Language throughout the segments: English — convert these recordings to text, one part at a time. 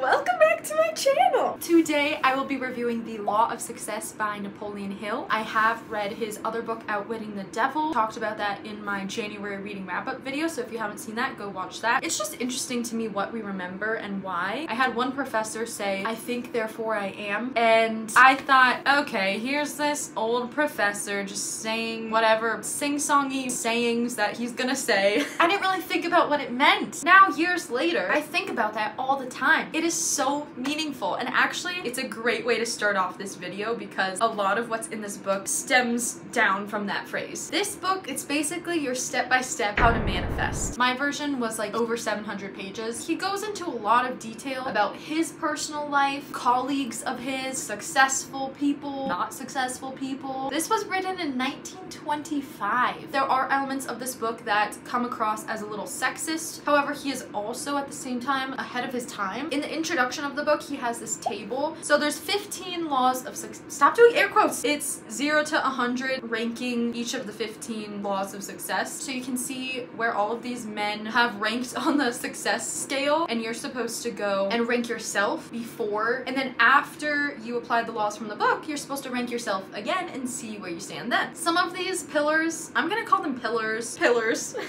Welcome to my channel! Today I will be reviewing The Law of Success by Napoleon Hill. I have read his other book, Outwitting the Devil. Talked about that in my January reading wrap-up video, so if you haven't seen that, go watch that. It's just interesting to me what we remember and why. I had one professor say, I think therefore I am, and I thought, okay, here's this old professor just saying whatever sing-songy sayings that he's gonna say. I didn't really think about what it meant. Now, years later, I think about that all the time. It is so meaningful, and actually, it's a great way to start off this video because a lot of what's in this book stems down from that phrase. This book, it's basically your step-by-step -step how to manifest. My version was like over 700 pages. He goes into a lot of detail about his personal life, colleagues of his, successful people, not successful people. This was written in 1925. There are elements of this book that come across as a little sexist. However, he is also at the same time ahead of his time. In the introduction of the book, he has this table. So there's 15 laws of success. Stop doing air quotes. It's 0 to 100 ranking each of the 15 laws of success. So you can see where all of these men have ranked on the success scale and you're supposed to go and rank yourself before and then after you apply the laws from the book, you're supposed to rank yourself again and see where you stand then. Some of these pillars, I'm gonna call them pillars. Pillars.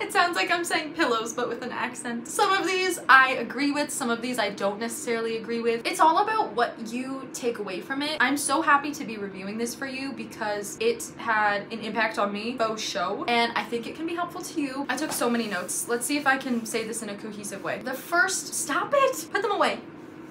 it sounds like I'm saying pillows but with an accent. Some of these I agree with, some of these I don't necessarily agree with. It's all about what you take away from it. I'm so happy to be reviewing this for you because it had an impact on me, both show, and I think it can be helpful to you. I took so many notes. Let's see if I can say this in a cohesive way. The first, stop it, put them away.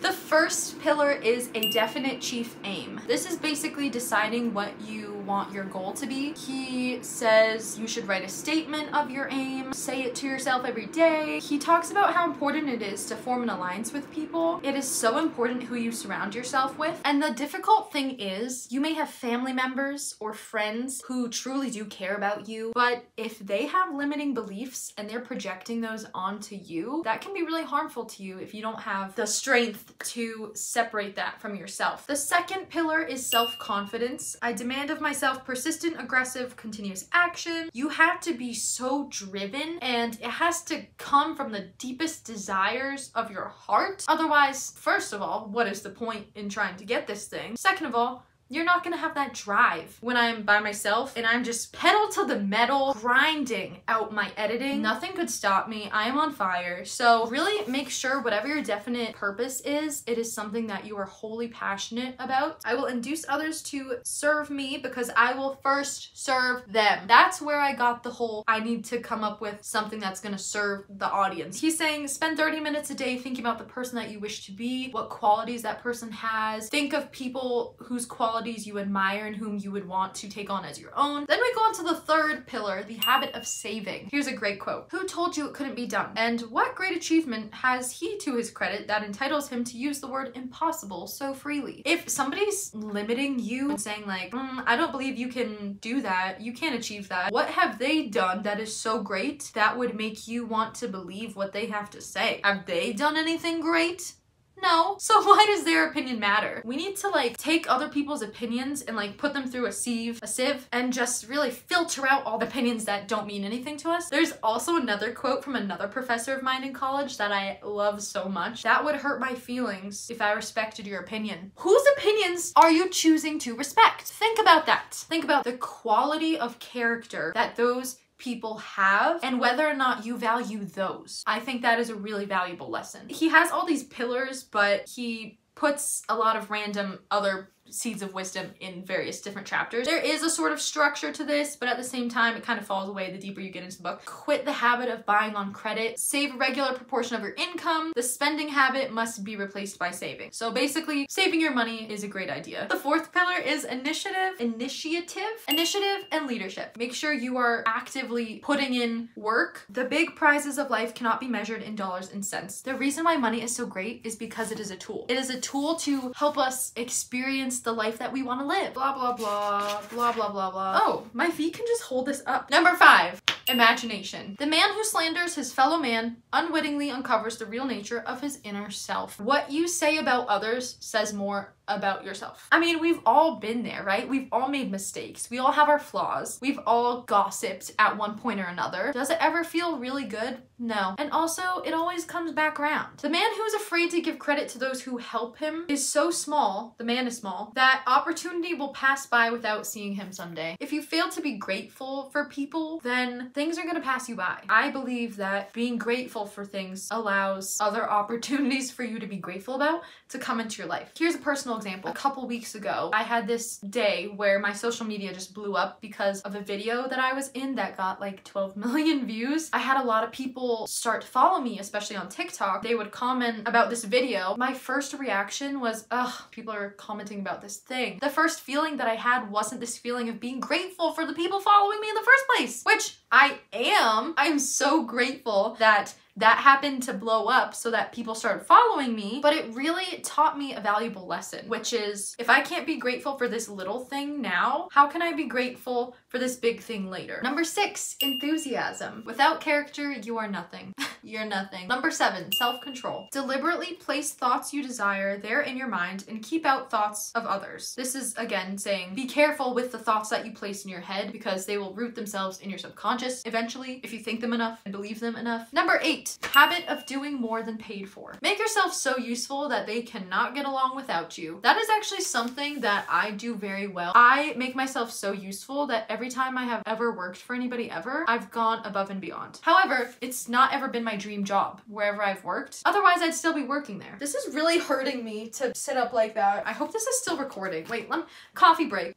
The first pillar is a definite chief aim. This is basically deciding what you want your goal to be. He says you should write a statement of your aim, say it to yourself every day. He talks about how important it is to form an alliance with people. It is so important who you surround yourself with. And the difficult thing is you may have family members or friends who truly do care about you, but if they have limiting beliefs and they're projecting those onto you, that can be really harmful to you if you don't have the strength to separate that from yourself. The second pillar is self-confidence. I demand of myself myself persistent, aggressive, continuous action. You have to be so driven and it has to come from the deepest desires of your heart. Otherwise, first of all, what is the point in trying to get this thing? Second of all, you're not gonna have that drive when I'm by myself and I'm just pedal to the metal, grinding out my editing. Nothing could stop me. I am on fire. So really make sure whatever your definite purpose is, it is something that you are wholly passionate about. I will induce others to serve me because I will first serve them. That's where I got the whole, I need to come up with something that's gonna serve the audience. He's saying spend 30 minutes a day thinking about the person that you wish to be, what qualities that person has. Think of people whose qualities qualities you admire and whom you would want to take on as your own. Then we go on to the third pillar, the habit of saving. Here's a great quote. Who told you it couldn't be done? And what great achievement has he to his credit that entitles him to use the word impossible so freely? If somebody's limiting you and saying like, mm, I don't believe you can do that, you can't achieve that, what have they done that is so great that would make you want to believe what they have to say? Have they done anything great? No. So why does their opinion matter? We need to like take other people's opinions and like put them through a sieve, a sieve, and just really filter out all the opinions that don't mean anything to us. There's also another quote from another professor of mine in college that I love so much. That would hurt my feelings if I respected your opinion. Whose opinions are you choosing to respect? Think about that. Think about the quality of character that those people have and whether or not you value those. I think that is a really valuable lesson. He has all these pillars, but he puts a lot of random other seeds of wisdom in various different chapters. There is a sort of structure to this, but at the same time, it kind of falls away the deeper you get into the book. Quit the habit of buying on credit. Save a regular proportion of your income. The spending habit must be replaced by saving. So basically, saving your money is a great idea. The fourth pillar is initiative, initiative, initiative, and leadership. Make sure you are actively putting in work. The big prizes of life cannot be measured in dollars and cents. The reason why money is so great is because it is a tool. It is a tool to help us experience the life that we want to live. Blah, blah, blah, blah, blah, blah, blah. Oh, my feet can just hold this up. Number five, Imagination. The man who slanders his fellow man unwittingly uncovers the real nature of his inner self. What you say about others says more about yourself. I mean, we've all been there, right? We've all made mistakes. We all have our flaws. We've all gossiped at one point or another. Does it ever feel really good? No. And also, it always comes back around. The man who is afraid to give credit to those who help him is so small, the man is small, that opportunity will pass by without seeing him someday. If you fail to be grateful for people, then things are gonna pass you by. I believe that being grateful for things allows other opportunities for you to be grateful about to come into your life. Here's a personal example. A couple weeks ago, I had this day where my social media just blew up because of a video that I was in that got like 12 million views. I had a lot of people start to follow me, especially on TikTok. They would comment about this video. My first reaction was, ugh, people are commenting about this thing. The first feeling that I had wasn't this feeling of being grateful for the people following me in the first place, which I am. I'm so grateful that that happened to blow up so that people started following me, but it really taught me a valuable lesson, which is if I can't be grateful for this little thing now, how can I be grateful for this big thing later? Number six, enthusiasm. Without character, you are nothing. You're nothing. Number seven, self-control. Deliberately place thoughts you desire there in your mind and keep out thoughts of others. This is again saying be careful with the thoughts that you place in your head because they will root themselves in your subconscious eventually if you think them enough and believe them enough. Number eight, habit of doing more than paid for. Make yourself so useful that they cannot get along without you. That is actually something that I do very well. I make myself so useful that every time I have ever worked for anybody ever, I've gone above and beyond. However, it's not ever been my dream job wherever I've worked. Otherwise, I'd still be working there. This is really hurting me to sit up like that. I hope this is still recording. Wait, let me, coffee break.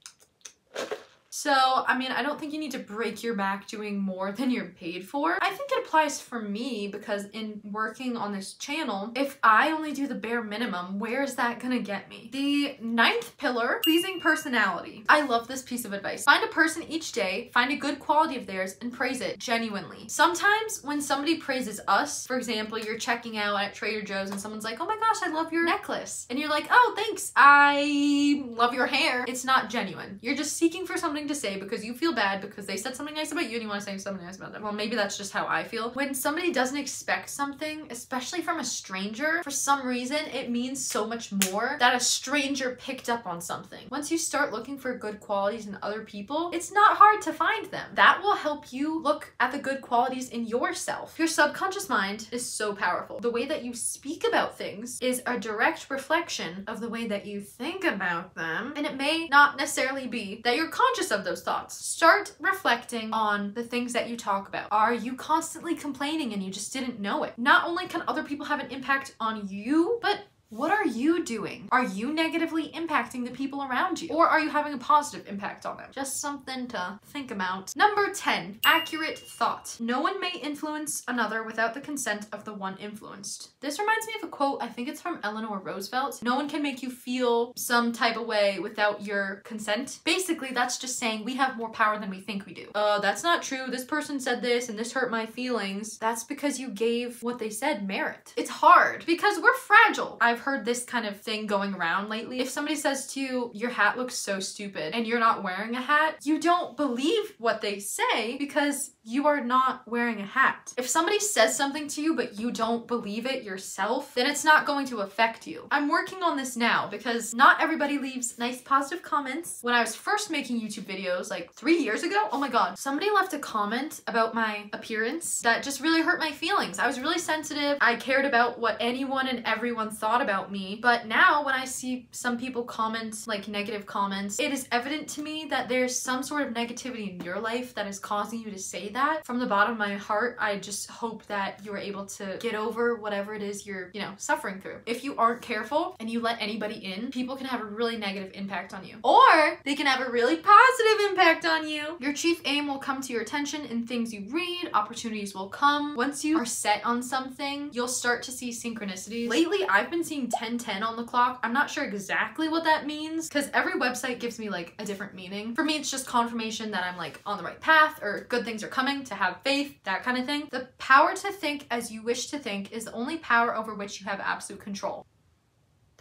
So, I mean, I don't think you need to break your back doing more than you're paid for. I think it applies for me because in working on this channel, if I only do the bare minimum, where is that gonna get me? The ninth pillar, pleasing personality. I love this piece of advice. Find a person each day, find a good quality of theirs, and praise it genuinely. Sometimes when somebody praises us, for example, you're checking out at Trader Joe's and someone's like, oh my gosh, I love your necklace. And you're like, oh, thanks. I love your hair. It's not genuine. You're just seeking for something something to say because you feel bad because they said something nice about you and you want to say something nice about them. Well, maybe that's just how I feel. When somebody doesn't expect something, especially from a stranger, for some reason, it means so much more that a stranger picked up on something. Once you start looking for good qualities in other people, it's not hard to find them. That will help you look at the good qualities in yourself. Your subconscious mind is so powerful. The way that you speak about things is a direct reflection of the way that you think about them. And it may not necessarily be that you're conscious of those thoughts. Start reflecting on the things that you talk about. Are you constantly complaining and you just didn't know it? Not only can other people have an impact on you, but what are you doing? Are you negatively impacting the people around you? Or are you having a positive impact on them? Just something to think about. Number 10, accurate thought. No one may influence another without the consent of the one influenced. This reminds me of a quote, I think it's from Eleanor Roosevelt. No one can make you feel some type of way without your consent. Basically, that's just saying we have more power than we think we do. Uh, that's not true. This person said this and this hurt my feelings. That's because you gave what they said merit. It's hard because we're fragile. I've heard this kind of thing going around lately. If somebody says to you, your hat looks so stupid and you're not wearing a hat, you don't believe what they say because you are not wearing a hat. If somebody says something to you but you don't believe it yourself, then it's not going to affect you. I'm working on this now because not everybody leaves nice positive comments. When I was first making YouTube videos like three years ago, oh my god, somebody left a comment about my appearance that just really hurt my feelings. I was really sensitive. I cared about what anyone and everyone thought about me. But now when I see some people comment like negative comments, it is evident to me that there's some sort of negativity in your life that is causing you to say that. From the bottom of my heart, I just hope that you are able to get over whatever it is you're, you know, suffering through. If you aren't careful and you let anybody in, people can have a really negative impact on you. Or they can have a really positive impact on you. Your chief aim will come to your attention in things you read, opportunities will come. Once you are set on something, you'll start to see synchronicities. Lately, I've been seeing 1010 on the clock. I'm not sure exactly what that means because every website gives me like a different meaning. For me, it's just confirmation that I'm like on the right path or good things are coming, to have faith, that kind of thing. The power to think as you wish to think is the only power over which you have absolute control.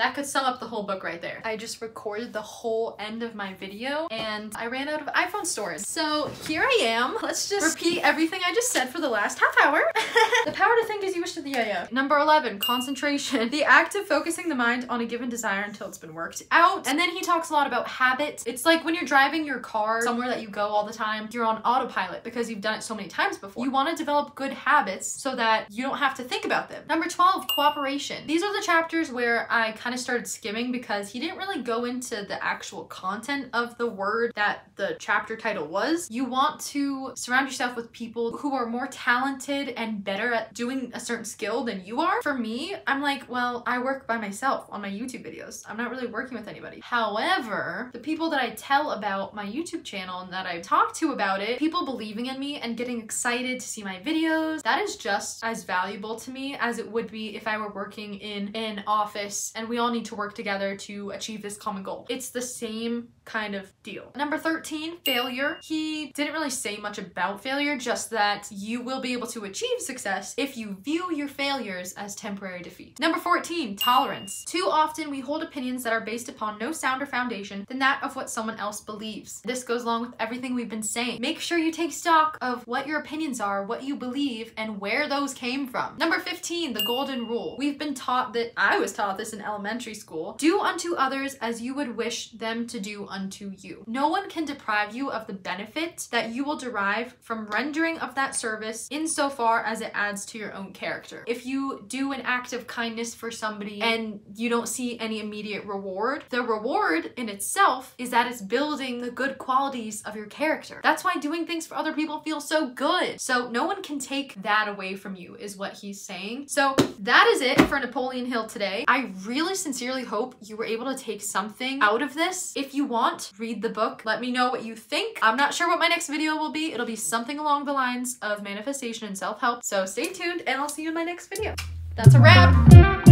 That could sum up the whole book right there. I just recorded the whole end of my video and I ran out of iPhone storage. So here I am. Let's just repeat everything I just said for the last half hour. the power to think as you wish to the yeah, Number 11, concentration. The act of focusing the mind on a given desire until it's been worked out. And then he talks a lot about habits. It's like when you're driving your car somewhere that you go all the time, you're on autopilot because you've done it so many times before. You want to develop good habits so that you don't have to think about them. Number 12, cooperation. These are the chapters where I kind of started skimming because he didn't really go into the actual content of the word that the chapter title was. You want to surround yourself with people who are more talented and better at doing a certain skill than you are. For me, I'm like, well, I work by myself on my YouTube videos. I'm not really working with anybody. However, the people that I tell about my YouTube channel and that I talk to about it, people believing in me and getting excited to see my videos, that is just as valuable to me as it would be if I were working in an office and we all need to work together to achieve this common goal. It's the same kind of deal. Number 13, failure. He didn't really say much about failure, just that you will be able to achieve success if you view your failures as temporary defeat. Number 14, tolerance. Too often we hold opinions that are based upon no sounder foundation than that of what someone else believes. This goes along with everything we've been saying. Make sure you take stock of what your opinions are, what you believe, and where those came from. Number 15, the golden rule. We've been taught that, I was taught this in elementary school, do unto others as you would wish them to do unto you. No one can deprive you of the benefit that you will derive from rendering of that service insofar as it adds to your own character. If you do an act of kindness for somebody and you don't see any immediate reward, the reward in itself is that it's building the good qualities of your character. That's why doing things for other people feels so good. So no one can take that away from you is what he's saying. So that is it for Napoleon Hill today. I really sincerely hope you were able to take something out of this. If you want want, read the book. Let me know what you think. I'm not sure what my next video will be. It'll be something along the lines of manifestation and self-help. So stay tuned and I'll see you in my next video. That's a wrap.